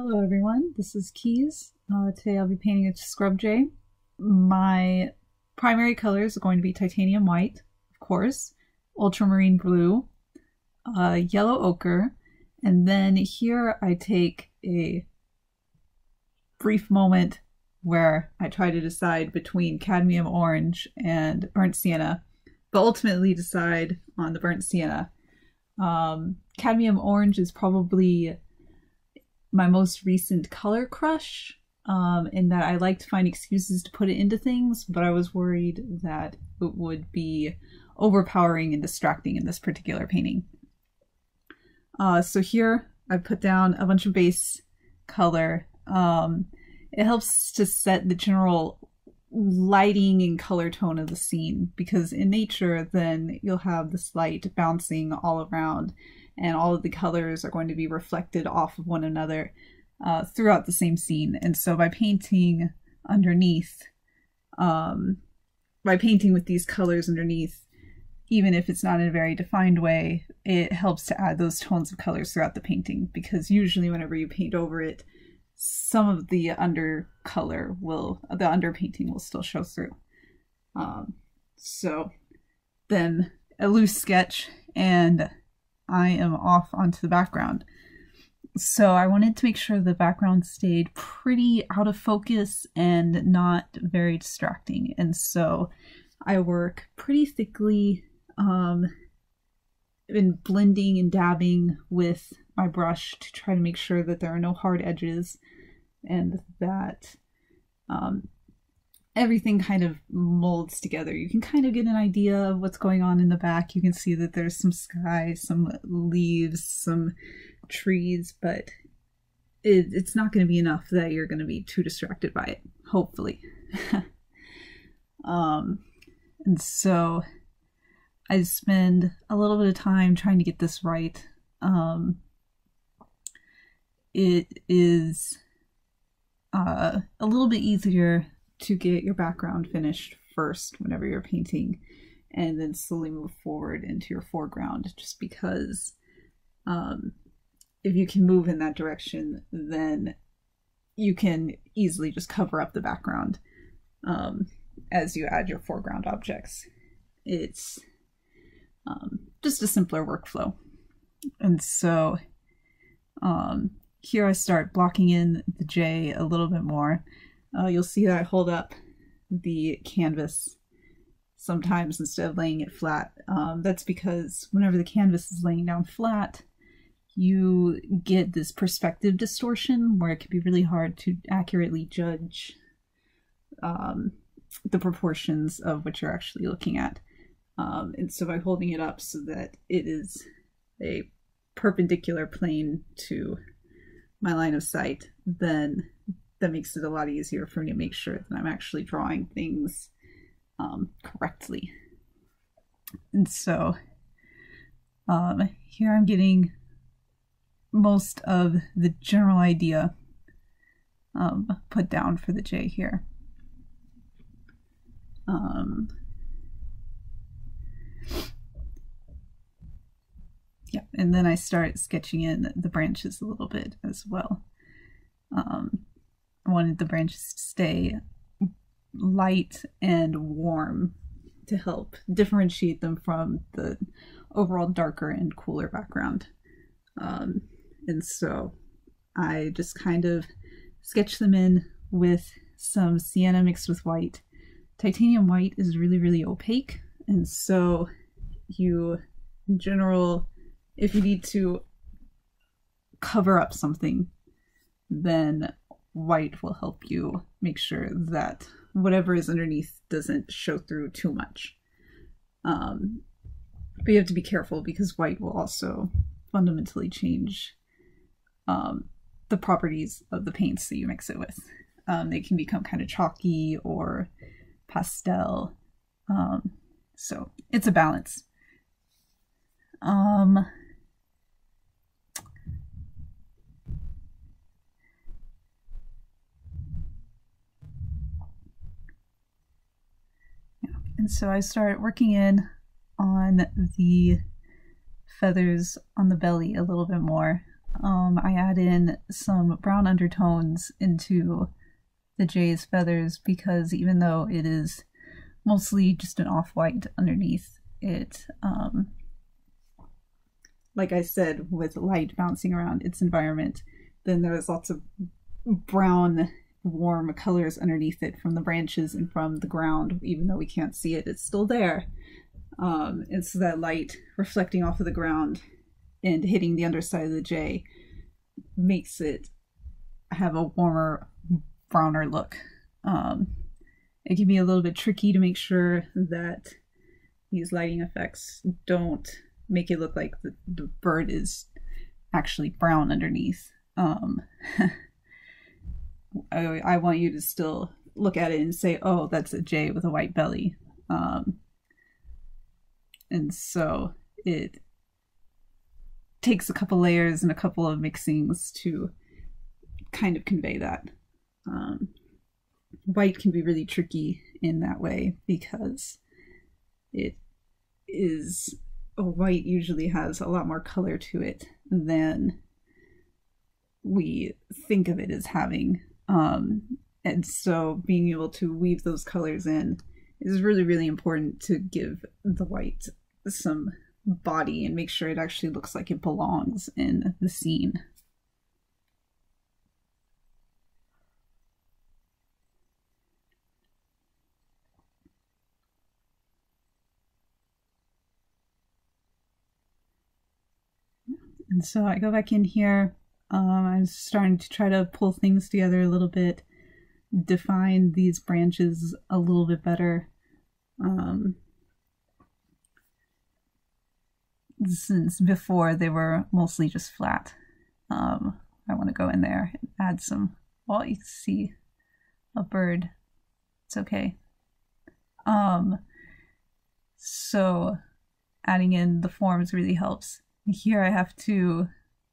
Hello everyone, this is Kees. Uh, today I'll be painting a scrub jay. My primary colors are going to be titanium white, of course, ultramarine blue, uh, yellow ochre, and then here I take a brief moment where I try to decide between cadmium orange and burnt sienna, but ultimately decide on the burnt sienna. Um, cadmium orange is probably my most recent color crush um, in that I like to find excuses to put it into things, but I was worried that it would be overpowering and distracting in this particular painting. Uh, so here I put down a bunch of base color. Um, it helps to set the general lighting and color tone of the scene because in nature then you'll have this light bouncing all around and all of the colors are going to be reflected off of one another uh, throughout the same scene. And so by painting underneath, um, by painting with these colors underneath, even if it's not in a very defined way, it helps to add those tones of colors throughout the painting because usually whenever you paint over it, some of the under color will, the underpainting will still show through. Um, so then a loose sketch and I am off onto the background. So I wanted to make sure the background stayed pretty out of focus and not very distracting. And so I work pretty thickly um, in blending and dabbing with my brush to try to make sure that there are no hard edges and that um, everything kind of molds together. You can kind of get an idea of what's going on in the back. You can see that there's some sky, some leaves, some trees, but it, it's not going to be enough that you're going to be too distracted by it, hopefully. um, and so I spend a little bit of time trying to get this right. Um, it is uh, a little bit easier to get your background finished first whenever you're painting and then slowly move forward into your foreground just because um, if you can move in that direction then you can easily just cover up the background um, as you add your foreground objects. It's um, just a simpler workflow. And so um, here I start blocking in the jay a little bit more uh, you'll see that I hold up the canvas sometimes instead of laying it flat. Um, that's because whenever the canvas is laying down flat, you get this perspective distortion where it can be really hard to accurately judge um, the proportions of what you're actually looking at. Um, and so by holding it up so that it is a perpendicular plane to my line of sight, then that makes it a lot easier for me to make sure that I'm actually drawing things um, correctly. And so um, here I'm getting most of the general idea um, put down for the jay here. Um, yeah, and then I start sketching in the branches a little bit as well. Um, wanted the branches to stay light and warm to help differentiate them from the overall darker and cooler background. Um, and so I just kind of sketched them in with some sienna mixed with white. Titanium white is really, really opaque. And so you, in general, if you need to cover up something, then white will help you make sure that whatever is underneath doesn't show through too much. Um, but you have to be careful because white will also fundamentally change um, the properties of the paints that you mix it with. Um, they can become kind of chalky or pastel. Um, so it's a balance. Um, And so I start working in on the feathers on the belly a little bit more. um, I add in some brown undertones into the jay's feathers because even though it is mostly just an off-white underneath it, um, like I said, with light bouncing around its environment, then there's lots of brown warm colors underneath it from the branches and from the ground even though we can't see it it's still there. Um, and so that light reflecting off of the ground and hitting the underside of the jay makes it have a warmer browner look. Um, it can be a little bit tricky to make sure that these lighting effects don't make it look like the, the bird is actually brown underneath. Um, I, I want you to still look at it and say, oh, that's a jay with a white belly. Um, and so it takes a couple layers and a couple of mixings to kind of convey that. Um, white can be really tricky in that way because it is white usually has a lot more color to it than we think of it as having um, and so being able to weave those colors in is really, really important to give the white some body and make sure it actually looks like it belongs in the scene. And so I go back in here um, I'm starting to try to pull things together a little bit, define these branches a little bit better. Um, since before they were mostly just flat. Um, I want to go in there and add some, well, you see a bird. It's okay. Um, so adding in the forms really helps. Here I have to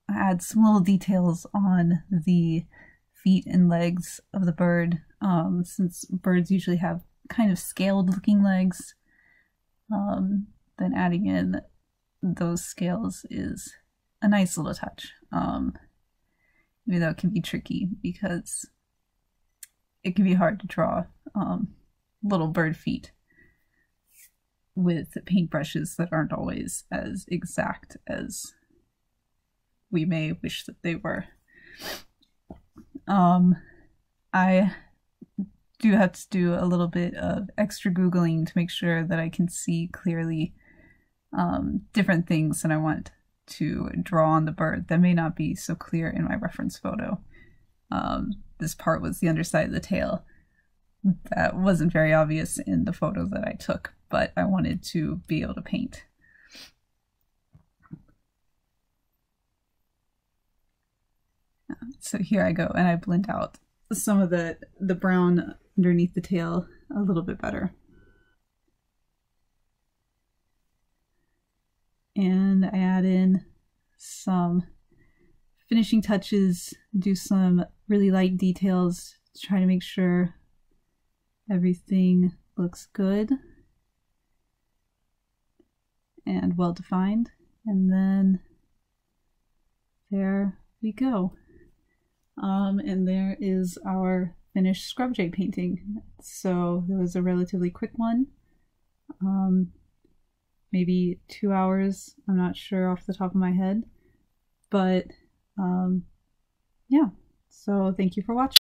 add some little details on the feet and legs of the bird, um, since birds usually have kind of scaled looking legs. Um, then adding in those scales is a nice little touch. Um, even though it can be tricky because it can be hard to draw um, little bird feet with paintbrushes that aren't always as exact as we may wish that they were. Um, I do have to do a little bit of extra Googling to make sure that I can see clearly um, different things that I want to draw on the bird that may not be so clear in my reference photo. Um, this part was the underside of the tail. That wasn't very obvious in the photo that I took, but I wanted to be able to paint. So here I go and I blend out some of the, the brown underneath the tail a little bit better. And I add in some finishing touches, do some really light details to try to make sure everything looks good and well defined. And then there we go. Um, and there is our finished scrub jay painting. So it was a relatively quick one. Um, maybe two hours. I'm not sure off the top of my head. But um, yeah, so thank you for watching.